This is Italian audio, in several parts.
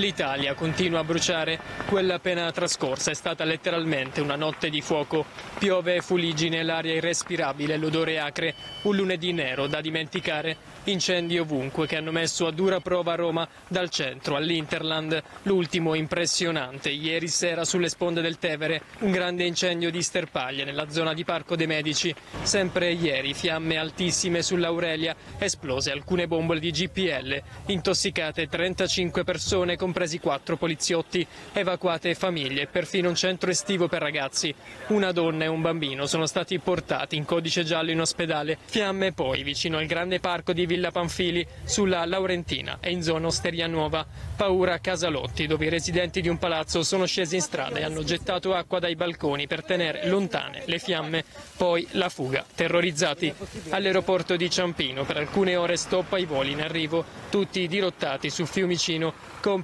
L'Italia continua a bruciare. Quella appena trascorsa è stata letteralmente una notte di fuoco. Piove e fuligine, l'aria irrespirabile, l'odore acre. Un lunedì nero da dimenticare. Incendi ovunque che hanno messo a dura prova Roma dal centro all'Interland. L'ultimo impressionante ieri sera sulle sponde del Tevere. Un grande incendio di sterpaglie nella zona di Parco dei Medici. Sempre ieri fiamme altissime sull'Aurelia. Esplose alcune bombole di GPL. Intossicate 35 persone con compresi quattro poliziotti, evacuate famiglie e perfino un centro estivo per ragazzi. Una donna e un bambino sono stati portati in codice giallo in ospedale. Fiamme poi vicino al grande parco di Villa Panfili, sulla Laurentina e in zona Osteria Nuova. Paura a Casalotti, dove i residenti di un palazzo sono scesi in strada e hanno gettato acqua dai balconi per tenere lontane le fiamme. Poi la fuga, terrorizzati. All'aeroporto di Ciampino per alcune ore stop ai voli in arrivo, tutti dirottati su Fiumicino,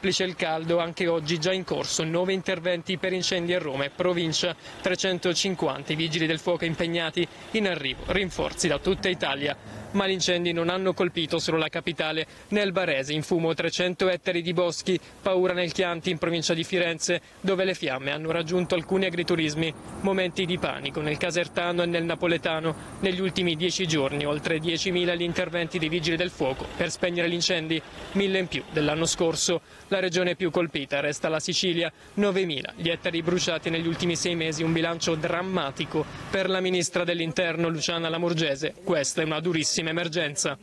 complice il caldo, anche oggi già in corso. Nuovi interventi per incendi a Roma e provincia, 350 i vigili del fuoco impegnati, in arrivo. Rinforzi da tutta Italia ma gli incendi non hanno colpito solo la capitale. Nel Barese in fumo 300 ettari di boschi, paura nel Chianti in provincia di Firenze, dove le fiamme hanno raggiunto alcuni agriturismi. Momenti di panico nel Casertano e nel Napoletano. Negli ultimi dieci giorni oltre 10.000 gli interventi dei vigili del fuoco per spegnere gli incendi, mille in più dell'anno scorso. La regione più colpita resta la Sicilia, 9.000 gli ettari bruciati negli ultimi sei mesi, un bilancio drammatico. Per la ministra dell'Interno Luciana Lamorgese questa è una durissima emergenza.